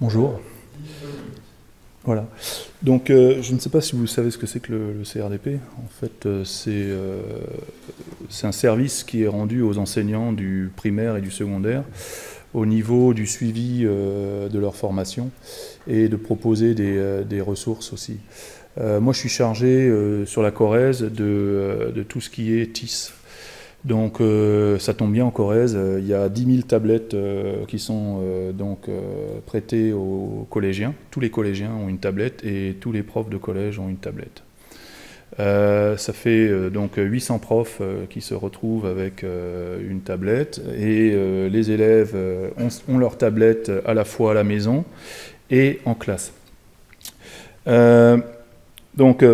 Bonjour. Voilà. Donc, euh, je ne sais pas si vous savez ce que c'est que le, CRDP. En fait, euh, euh, c'est un service qui est rendu aux enseignants du primaire et du secondaire au niveau du suivi de leur formation et de proposer des, ressources aussi. moi, je suis chargé sur la Corrèze de, de, tout ce qui est TIS, donc euh, ça tombe bien en Corrèze, euh, il y a 10 000 tablettes euh, qui sont donc prêtées aux collégiens. Tous les collégiens ont une tablette et tous les profs de collège ont une tablette. ça fait donc 800 profs qui se retrouvent avec une tablette et les élèves ont, ont, leur tablette à la fois à la maison et en classe. donc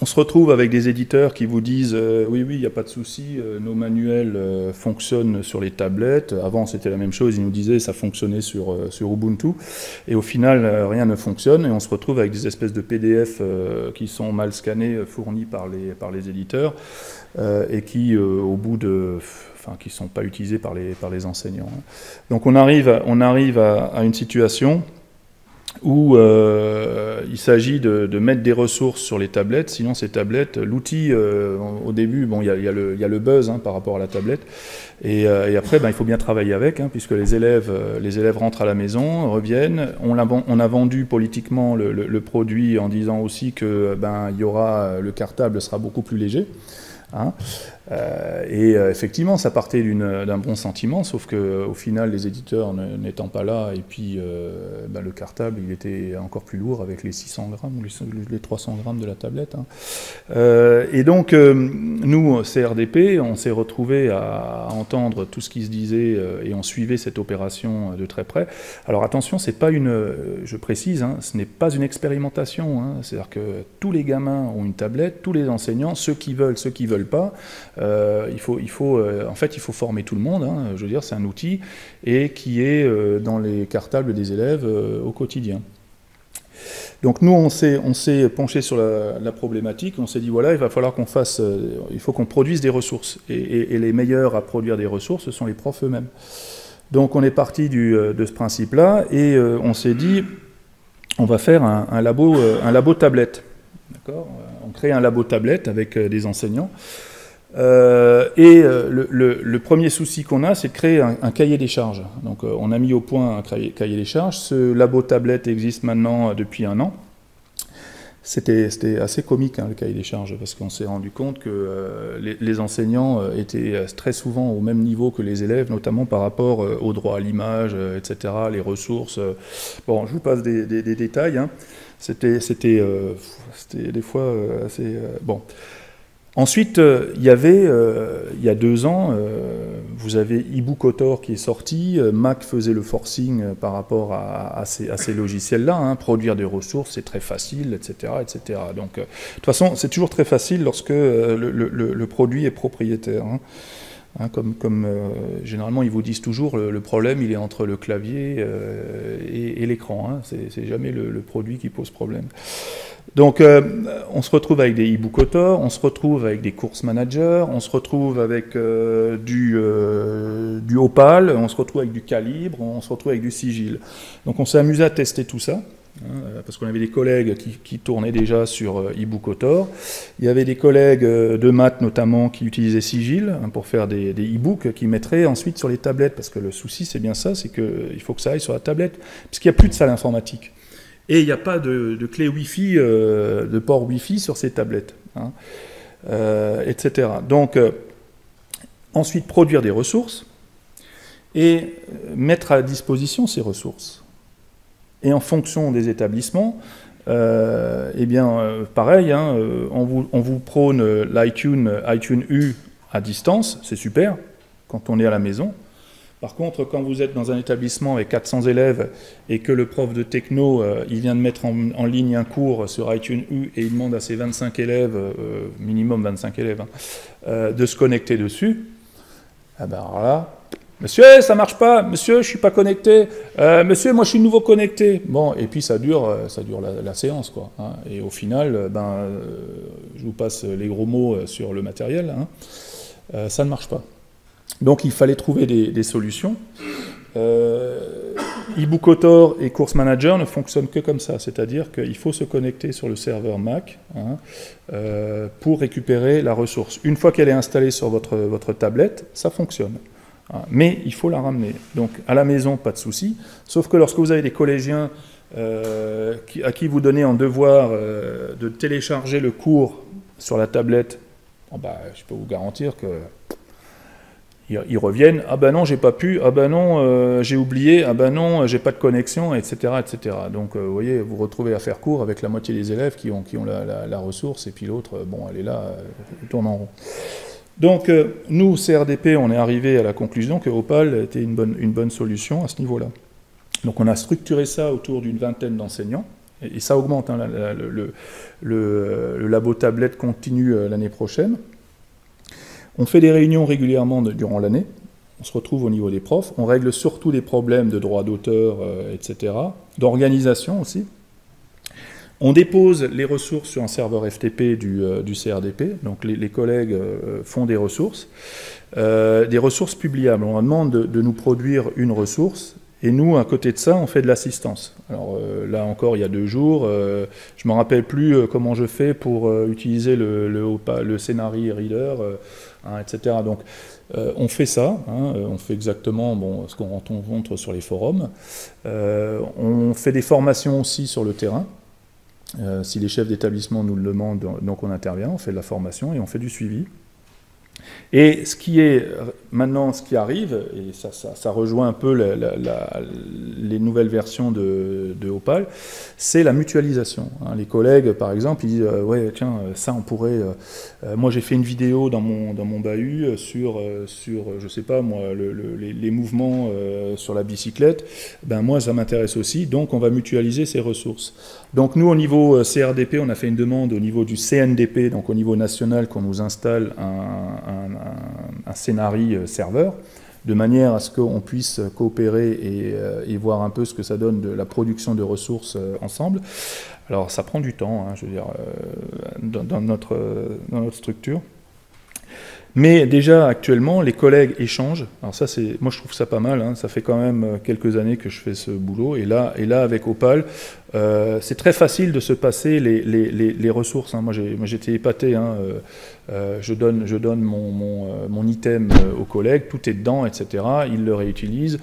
on se retrouve avec des éditeurs qui vous disent euh, oui, oui, il n'y a pas de souci, euh, nos manuels euh, fonctionnent sur les tablettes. Avant, c'était la même chose, ils nous disaient ça fonctionnait sur, sur Ubuntu. Et au final, rien ne fonctionne et on se retrouve avec des espèces de PDF qui sont mal scannés, fournis par les, par les éditeurs et qui, au bout de. Enfin, qui ne sont pas utilisés par les, par les enseignants. Donc on arrive, on arrive à une situation où euh, il s'agit de, mettre des ressources sur les tablettes, sinon ces tablettes, l'outil, euh, au début, bon, il y, a, le buzz hein, par rapport à la tablette, et, euh, après, ben, il faut bien travailler avec, hein, puisque les élèves, les élèves rentrent à la maison, reviennent, on a, vendu politiquement le, produit en disant aussi que ben, y aura, le cartable sera beaucoup plus léger. Hein. Euh, et euh, effectivement, ça partait d'un bon sentiment, sauf qu'au final, les éditeurs n'étant pas là, et puis euh, ben, le cartable, il était encore plus lourd avec les 600 grammes ou les, 300 grammes de la tablette. Hein. et donc, nous, CRDP, on s'est retrouvé à entendre tout ce qui se disait et on suivait cette opération de très près. Alors attention, c'est pas une, je précise, hein, ce n'est pas une expérimentation. C'est-à-dire que tous les gamins ont une tablette, tous les enseignants, ceux qui veulent, ceux qui veulent pas. Euh, il faut, euh, en fait, il faut former tout le monde. Hein. je veux dire, c'est un outil et qui est euh, dans les cartables des élèves au quotidien. Donc nous, on s'est, penché sur la, problématique, on s'est dit, voilà, il va falloir qu'on fasse, il faut qu'on produise des ressources. Et, les meilleurs à produire des ressources, ce sont les profs eux-mêmes. Donc on est parti de ce principe-là, et on s'est dit, on va faire un, un labo, un labo tablette. On crée un labo tablette avec des enseignants. Euh, et euh, le, premier souci qu'on a, c'est de créer un, cahier des charges. Donc euh, on a mis au point un cahier, des charges. Ce labo tablette existe maintenant depuis un an. C'était assez comique hein, le cahier des charges parce qu'on s'est rendu compte que les, enseignants étaient très souvent au même niveau que les élèves, notamment par rapport au droit à l'image, etc., les ressources. Bon, je vous passe des, détails. Hein. C'était des fois assez... bon. Ensuite, euh, il y avait, euh, il y a deux ans, euh, vous avez Ibukotor qui est sorti, Mac faisait le forcing par rapport à, ces, logiciels-là, hein. produire des ressources, c'est très facile, etc. etc. Donc, de toute façon, c'est toujours très facile lorsque le, produit est propriétaire. Hein. Hein, comme, comme généralement ils vous disent toujours, le, problème il est entre le clavier et, l'écran. C'est jamais le, produit qui pose problème. Donc, euh, on se retrouve avec des e-book on se retrouve avec des courses managers, on se retrouve avec euh, du, euh, du, Opal, on se retrouve avec du Calibre, on se retrouve avec du Sigil. Donc, on s'est amusé à tester tout ça. Hein, parce qu'on avait des collègues qui, tournaient déjà sur e-book Il y avait des collègues de maths notamment qui utilisaient Sigil hein, pour faire des e-books qui mettraient ensuite sur les tablettes. Parce que le souci, c'est bien ça, c'est qu'il faut que ça aille sur la tablette, puisqu'il n'y a plus de salle informatique. Et il n'y a pas de, clé Wi-Fi, euh, de port Wi-Fi sur ces tablettes, hein, euh, etc. Donc, euh, ensuite, produire des ressources et mettre à disposition ces ressources. Et en fonction des établissements, eh bien, pareil, hein, on, vous, on, vous, prône l'iTunes iTunes U à distance, c'est super, quand on est à la maison. Par contre, quand vous êtes dans un établissement avec 400 élèves et que le prof de techno, euh, il vient de mettre en, ligne un cours sur iTunes U et il demande à ses 25 élèves, euh, minimum 25 élèves, hein, euh, de se connecter dessus, ah ben alors Monsieur, ça marche pas. Monsieur, je suis pas connecté. monsieur, moi, je suis nouveau connecté. Bon, et puis ça dure, ça dure la, séance, quoi. Hein. et au final, ben, je vous passe les gros mots sur le matériel. Hein. ça ne marche pas. Donc il fallait trouver des, solutions. euh, ebook et Course Manager ne fonctionnent que comme ça, c'est-à-dire qu'il faut se connecter sur le serveur Mac hein, euh, pour récupérer la ressource. Une fois qu'elle est installée sur votre, votre tablette, ça fonctionne. Hein. mais il faut la ramener. Donc à la maison, pas de souci, sauf que lorsque vous avez des collégiens euh, à qui vous donnez en devoir euh, de télécharger le cours sur la tablette, bah, je peux vous garantir que ils, reviennent, ah ben non, j'ai pas pu, ah ben non, euh, j'ai oublié, ah ben non, j'ai pas de connexion, etc. etc. Donc vous voyez, vous retrouvez à faire court avec la moitié des élèves qui ont, la, ressource, et puis l'autre, bon, elle est là, tourne en rond. Donc nous, CRDP, on est arrivé à la conclusion que Opal était une bonne, solution à ce niveau-là. Donc on a structuré ça autour d'une vingtaine d'enseignants, et, ça augmente, hein, le, labo tablette continue l'année prochaine. On fait des réunions régulièrement durant l'année. On se retrouve au niveau des profs. On règle surtout des problèmes de droit d'auteur, euh, etc. D'organisation aussi. On dépose les ressources sur un serveur FTP du, euh, CRDP. Donc les, collègues euh, font des ressources. des ressources publiables. On demande de, nous produire une ressource et nous, à côté de ça, on fait de l'assistance. Alors là encore, il y a deux jours, je ne me rappelle plus comment je fais pour utiliser le, Scénarii Reader. Hein, etc. Donc euh, on fait ça, hein, euh, on fait exactement ce qu'on rencontre sur les forums. Euh, on fait des formations aussi sur le terrain. Si les chefs d'établissement nous le demandent, donc on intervient, on fait de la formation et on fait du suivi. Et ce qui est maintenant, ce qui arrive, et ça, rejoint un peu les nouvelles versions de, Opal, c'est la mutualisation. Hein. Les collègues, par exemple, ils disent euh, Ouais, tiens, ça, on pourrait. Euh, euh, moi, j'ai fait une vidéo dans mon, dans mon bahut sur, sur je sais pas, moi, les, mouvements sur la bicyclette. Ben, moi, ça m'intéresse aussi, donc on va mutualiser ces ressources. Donc, nous, au niveau CRDP, on a fait une demande au niveau du CNDP, donc au niveau national, qu'on nous installe un un, scénario euh, serveur, de manière à ce qu'on puisse coopérer euh, et, voir un peu ce que ça donne de la production de ressources euh, ensemble. Alors ça prend du temps, hein, je veux dire, dans, notre, dans notre structure. Mais déjà actuellement, les collègues échangent. Alors ça, c'est, moi je trouve ça pas mal. Hein. Ça fait quand même quelques années que je fais ce boulot. Et là, et là avec Opal, c'est très facile de se passer les, ressources. Hein. Moi, j'étais épaté. Hein, euh, je donne, mon, euh, item euh, aux collègues, tout est dedans, etc. Ils le réutilisent.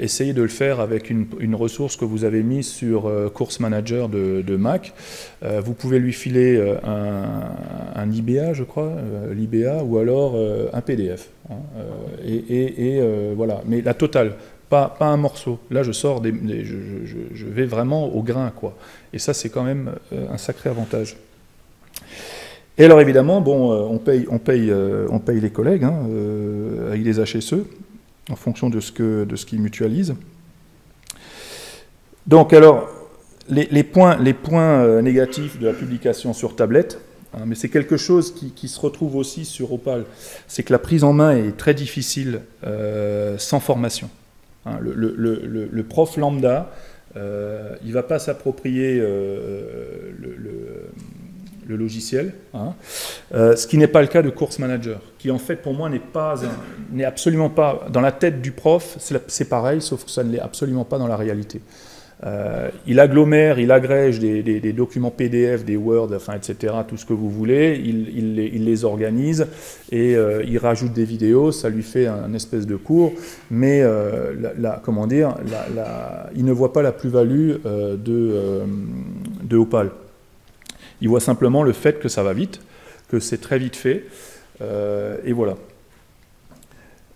essayez de le faire avec une, ressource que vous avez mise sur Course Manager de, Mac. vous pouvez lui filer un IBA, je crois, l'IBA, ou alors un PDF. Hein, et, et, et voilà, mais la totale. Pas, pas, un morceau. Là, je sors des, je, vais vraiment au grain, quoi. Et ça, c'est quand même un sacré avantage. Et alors évidemment, bon, euh, on, paye, on, paye, euh, on paye les collègues hein, euh, avec des HSE en fonction de ce qu'ils de ce mutualisent. Donc alors, les, points, les points négatifs de la publication sur tablette, mais c'est quelque chose qui, se retrouve aussi sur Opal, c'est que la prise en main est très difficile sans formation. Hein. le, prof lambda, il ne va pas s'approprier le le logiciel, hein. euh, ce qui n'est pas le cas de Course Manager, qui en fait pour moi n'est pas, n'est absolument pas dans la tête du prof, c'est pareil, sauf que ça ne l'est absolument pas dans la réalité. Euh, il agglomère, il agrège des, documents PDF, des Word, enfin, etc., tout ce que vous voulez, il, les, organise et euh, il rajoute des vidéos, ça lui fait un, espèce de cours, mais la, comment dire, il ne voit pas la plus-value de, Opal. Il voit simplement le fait que ça va vite, que c'est très vite fait, euh, et voilà.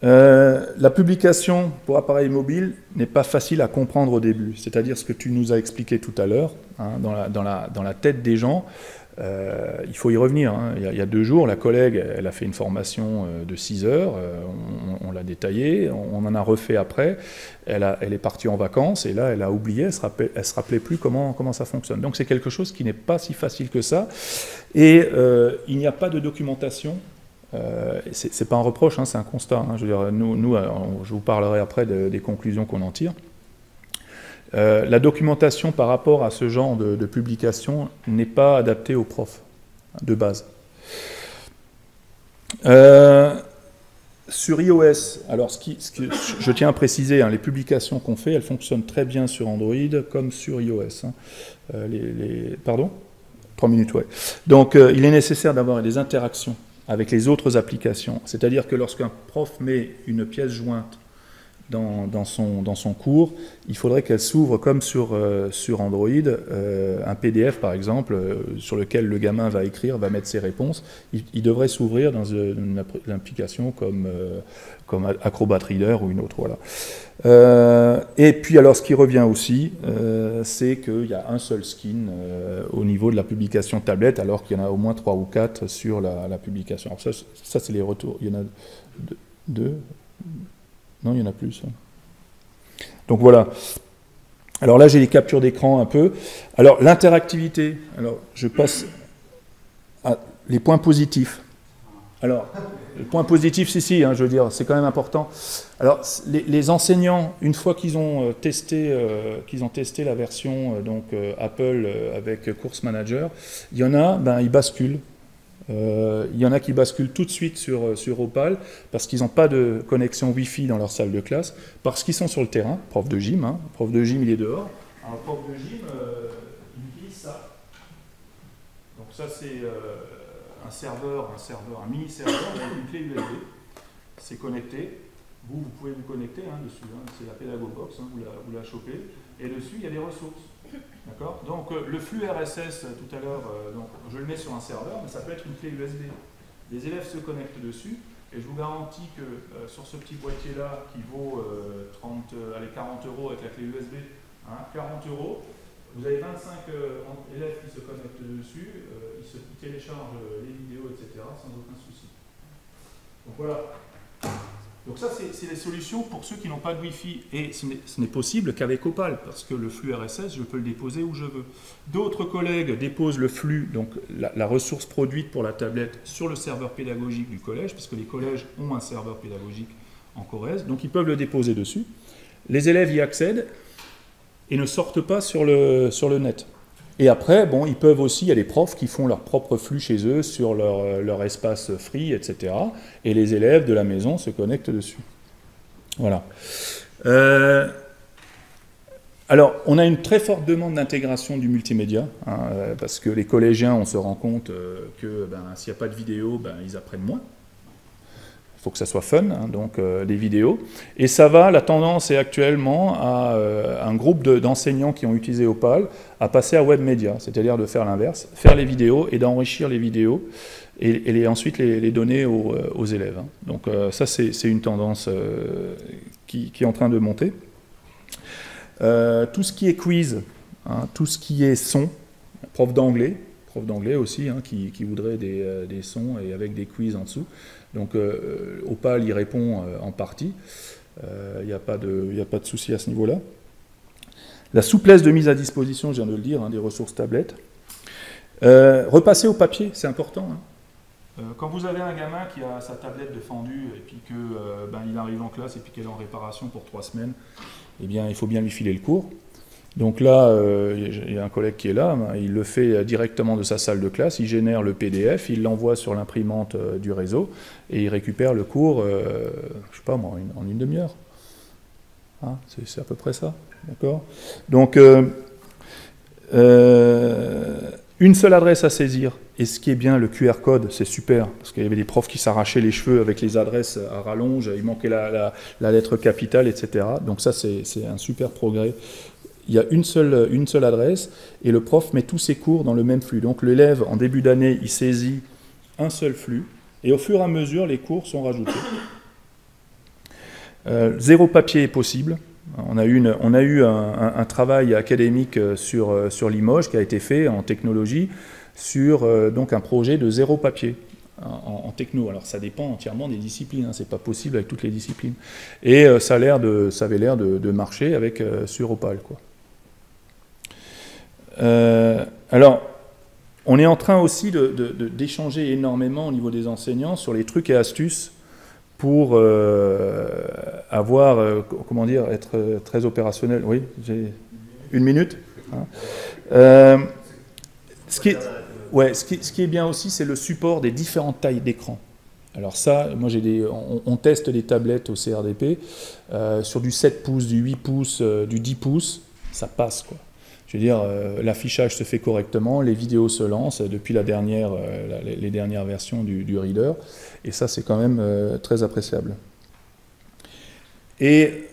Euh, la publication pour appareil mobile n'est pas facile à comprendre au début, c'est-à-dire ce que tu nous as expliqué tout à l'heure, hein, dans, la, tête des gens, euh, il faut y revenir. Hein. Il, y a, deux jours, la collègue, elle a fait une formation euh, de 6 heures, on, l'a détaillée, on, en a refait après, elle, est partie en vacances, et là, elle a oublié, elle ne se, rappelait plus comment ça fonctionne. Donc c'est quelque chose qui n'est pas si facile que ça, et il n'y a pas de documentation. Euh, c'est pas un reproche, hein, c'est un constat. Hein. Je, veux dire, nous, nous je vous parlerai après des conclusions qu'on en tire. Euh, la documentation par rapport à ce genre de, publication n'est pas adaptée aux profs, de base. Euh, sur iOS, alors ce, qui, je tiens à préciser, hein, les publications qu'on fait, elles fonctionnent très bien sur Android comme sur iOS. Euh, les, pardon? Trois minutes, ouais. Donc euh, il est nécessaire d'avoir des interactions avec les autres applications. C'est-à-dire que lorsqu'un prof met une pièce jointe dans, son, dans son cours, il faudrait qu'elle s'ouvre comme sur, euh, sur Android, euh, un PDF par exemple, euh, sur lequel le gamin va écrire, va mettre ses réponses. Il, devrait s'ouvrir dans une, application comme, comme Acrobat Reader ou une autre. Voilà. et puis alors ce qui revient aussi, c'est qu'il y a un seul skin au niveau de la publication tablette, alors qu'il y en a au moins trois ou quatre sur la, publication. Alors ça, ça c'est les retours. Il y en a deux non, il y en a plus. Donc voilà. Alors là, j'ai les captures d'écran un peu. Alors l'interactivité. Alors je passe à les points positifs. Alors, les points positifs, si, si, hein, je veux dire, c'est quand même important. Alors, les, enseignants, une fois qu'ils ont, euh, testé, euh, testé la version euh, donc, Apple avec Course Manager, il y en a, ben, ils basculent il y en a qui basculent tout de suite sur, euh, Opal parce qu'ils n'ont pas de connexion Wi-Fi dans leur salle de classe, parce qu'ils sont sur le terrain, prof de gym, hein. prof de gym il est dehors. Alors prof de gym, euh, il utilise ça. Donc ça c'est un serveur, un un mini serveur avec une clé USB. C'est connecté. Vous, vous pouvez vous connecter hein, dessus. Hein. C'est la Pédagobox, vous, la, vous la chopez. Et dessus, il y a des ressources. D'accord Donc euh, le flux RSS euh, tout à l'heure, euh, je le mets sur un serveur, mais ça peut être une clé USB. Les élèves se connectent dessus, et je vous garantis que sur ce petit boîtier-là, qui vaut 30, allez, 40 euros avec la clé USB, 40 hein, euros, vous avez 25 élèves qui se connectent dessus, ils, se, téléchargent les vidéos, etc., sans aucun souci. Donc voilà. Donc ça, c'est les solutions pour ceux qui n'ont pas de Wi-Fi. Et ce n'est possible qu'avec Opal, parce que le flux RSS, je peux le déposer où je veux. D'autres collègues déposent le flux, donc la, ressource produite pour la tablette, sur le serveur pédagogique du collège, parce que les collèges ont un serveur pédagogique en Corrèze, donc ils peuvent le déposer dessus. Les élèves y accèdent et ne sortent pas sur le net. Et après, bon, ils peuvent aussi, il y a des profs qui font leur propre flux chez eux sur leur, euh, leur espace free, etc. Et les élèves de la maison se connectent dessus. Voilà. Euh, alors, on a une très forte demande d'intégration du multimédia, hein, euh, parce que les collégiens, on se rend compte que ben, s'il n'y a pas de vidéo, ben, ils apprennent moins. Il faut que ça soit fun, hein, donc euh, les vidéos. Et ça va, la tendance est actuellement à euh, un groupe d'enseignants qui ont utilisé Opal à passer à web media, c'est-à-dire de faire l'inverse, faire les vidéos et d'enrichir les vidéos et, ensuite les, donner aux, euh, élèves. Hein. Donc ça, c'est une tendance qui, est en train de monter. tout ce qui est quiz, hein, tout ce qui est son, prof d'anglais, prof d'anglais aussi, qui, voudrait des, des, sons et avec des quiz en dessous. Donc euh, Opal y répond euh, en partie. Il euh, n'y a pas de, a pas de souci à ce niveau-là. La souplesse de mise à disposition, je viens de le dire, hein, des ressources tablettes. repasser au papier, c'est important. Hein. quand vous avez un gamin qui a sa tablette de fendu et puis que ben, arrive en classe et puis qu'elle est en réparation pour trois semaines, eh bien il faut bien lui filer le cours. Donc là, euh, il y a un collègue qui est là, il le fait directement de sa salle de classe, il génère le PDF, il l'envoie sur l'imprimante euh, du réseau et il récupère le cours, euh, je sais pas moi, en une demi-heure. Hein, c'est à peu près ça, d'accord Donc, une seule adresse à saisir. Et ce qui est bien, le QR code, c'est super, parce qu'il y avait des profs qui s'arrachaient les cheveux avec les adresses à rallonge, il manquait la lettre capitale, etc. Donc ça, c'est un super progrès il y a une seule, adresse et le prof met tous ses cours dans le même flux. Donc l'élève, en début d'année, il saisit un seul flux et au fur et à mesure, les cours sont rajoutés. Euh, zéro papier est possible. On a eu, un, travail académique sur, sur Limoges qui a été fait en technologie sur euh, donc un projet de zéro papier. En, techno. Alors ça dépend entièrement des disciplines, hein. c'est pas possible avec toutes les disciplines. Et euh, ça, avait l'air de, marcher avec sur Opal. Euh, alors, on est en train aussi d'échanger énormément au niveau des enseignants sur les trucs et astuces pour euh, avoir, euh, comment dire, être très opérationnel. Oui, j'ai une minute. Hein. ce, qui est, ouais, ce, qui, est bien aussi, c'est le support des différentes tailles d'écran. Alors ça, moi des, on, teste les tablettes au CRDP sur du 7 pouces, du 8 pouces, du 10 pouces, ça passe quoi. Je veux dire, euh, l'affichage se fait correctement, les vidéos se lancent depuis la dernière, les dernières versions du, reader, et ça c'est quand même très appréciable. Et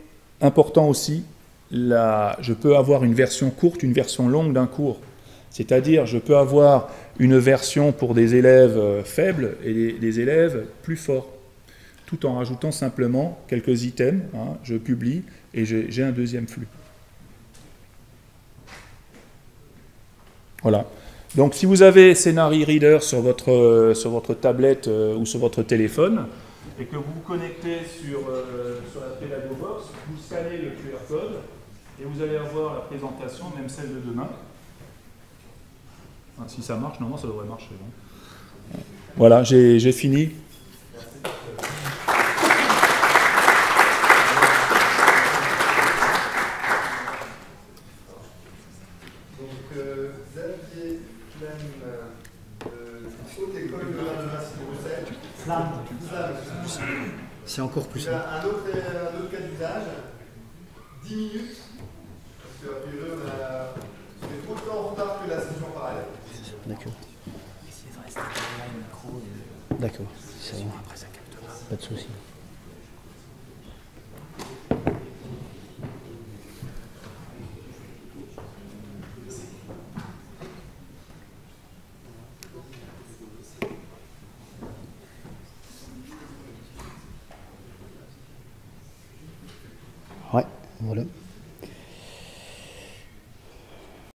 important aussi, je peux avoir une version courte, une version longue d'un cours. C'est-à-dire, je peux avoir une version pour des élèves euh, faibles et des, élèves plus forts, tout en rajoutant simplement quelques items. Hein, je publie et j'ai un deuxième flux. Voilà. Donc, si vous avez Scenari Reader sur votre, euh, sur votre tablette euh, ou sur votre téléphone, et que vous vous connectez sur, sur la Pédagobox, vous scannez le QR code, et vous allez avoir la présentation, même celle de demain. Si ça marche, normalement ça devrait marcher. voilà, j'ai fini. C'est encore plus. Un autre, un autre cas d'usage, 10 minutes, parce que on a fait trop de temps en retard que la session parallèle. D'accord. D'accord, c'est bon. Pas de souci.